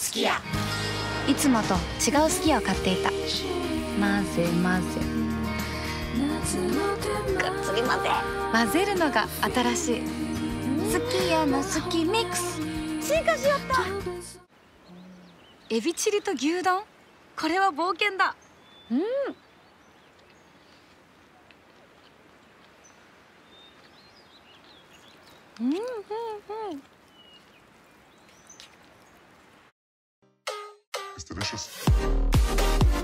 すき家いつもと違うすき家を買っていた。混ぜ混ぜ。くっつり混ぜ。混ぜるのが新しい。すき家のすきミックス。進化しよった。エビチリと牛丼？これは冒険だ。うん。うんうんうん It's delicious.